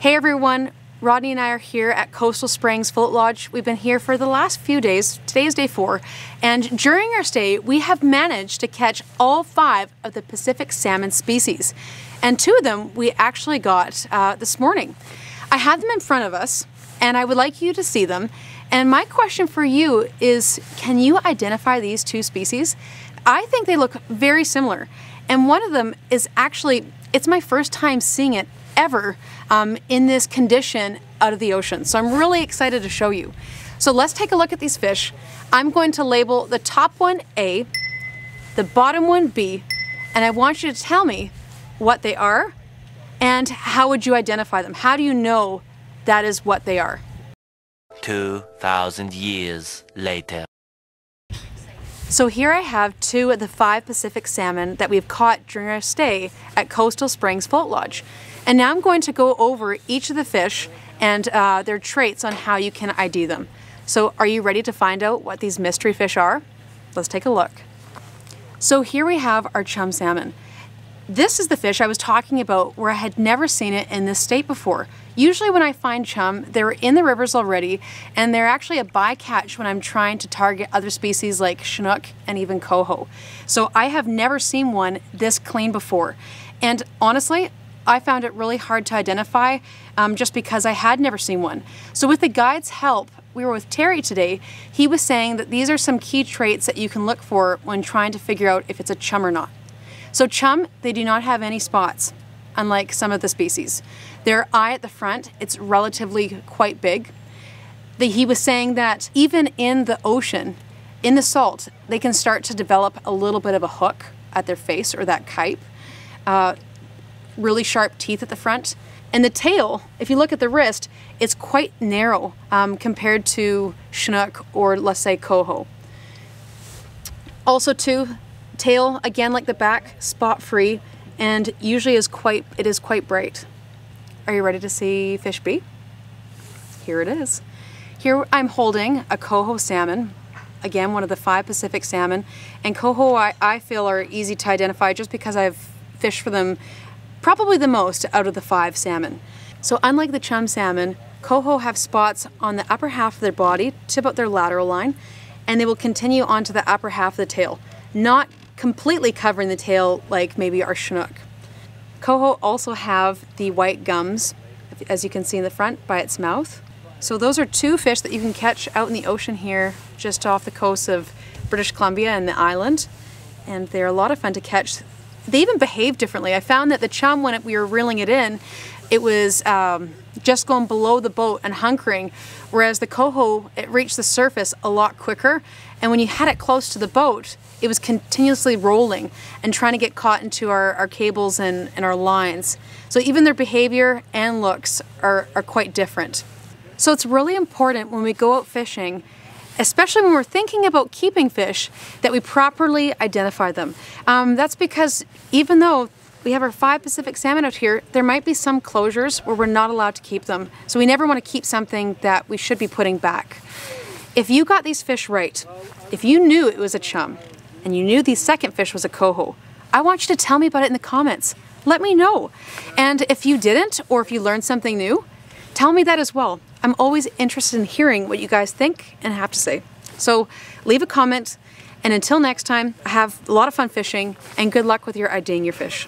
Hey everyone, Rodney and I are here at Coastal Springs Float Lodge. We've been here for the last few days. Today is day four. And during our stay, we have managed to catch all five of the Pacific salmon species. And two of them we actually got uh, this morning. I have them in front of us and I would like you to see them. And my question for you is, can you identify these two species? I think they look very similar. And one of them is actually, it's my first time seeing it ever um, in this condition out of the ocean. So I'm really excited to show you. So let's take a look at these fish. I'm going to label the top one A, the bottom one B, and I want you to tell me what they are and how would you identify them? How do you know that is what they are? 2,000 years later. So here I have two of the five Pacific salmon that we've caught during our stay at Coastal Springs Float Lodge. And now I'm going to go over each of the fish and uh, their traits on how you can ID them. So are you ready to find out what these mystery fish are? Let's take a look. So here we have our chum salmon. This is the fish I was talking about where I had never seen it in this state before. Usually when I find chum, they're in the rivers already and they're actually a bycatch when I'm trying to target other species like Chinook and even coho. So I have never seen one this clean before. And honestly, I found it really hard to identify um, just because I had never seen one. So with the guide's help, we were with Terry today, he was saying that these are some key traits that you can look for when trying to figure out if it's a chum or not. So chum, they do not have any spots, unlike some of the species. Their eye at the front, it's relatively quite big. The, he was saying that even in the ocean, in the salt, they can start to develop a little bit of a hook at their face or that kype. Uh, really sharp teeth at the front. And the tail, if you look at the wrist, it's quite narrow um, compared to Chinook or let's say Coho. Also too, Tail, again like the back, spot free, and usually is quite, it is quite bright. Are you ready to see fish B? Here it is. Here I'm holding a coho salmon, again one of the five Pacific salmon, and coho I, I feel are easy to identify just because I've fished for them probably the most out of the five salmon. So unlike the chum salmon, coho have spots on the upper half of their body to about their lateral line, and they will continue onto the upper half of the tail, not completely covering the tail like maybe our Chinook. Coho also have the white gums, as you can see in the front, by its mouth. So those are two fish that you can catch out in the ocean here, just off the coast of British Columbia and the island. And they're a lot of fun to catch. They even behave differently. I found that the chum, when we were reeling it in, it was um, just going below the boat and hunkering, whereas the coho, it reached the surface a lot quicker. And when you had it close to the boat, it was continuously rolling and trying to get caught into our, our cables and, and our lines. So even their behavior and looks are, are quite different. So it's really important when we go out fishing, especially when we're thinking about keeping fish, that we properly identify them. Um, that's because even though we have our five Pacific salmon out here, there might be some closures where we're not allowed to keep them. So we never want to keep something that we should be putting back. If you got these fish right, if you knew it was a chum, and you knew the second fish was a coho, I want you to tell me about it in the comments. Let me know. And if you didn't, or if you learned something new, tell me that as well. I'm always interested in hearing what you guys think and have to say. So leave a comment, and until next time, have a lot of fun fishing, and good luck with your IDing your fish.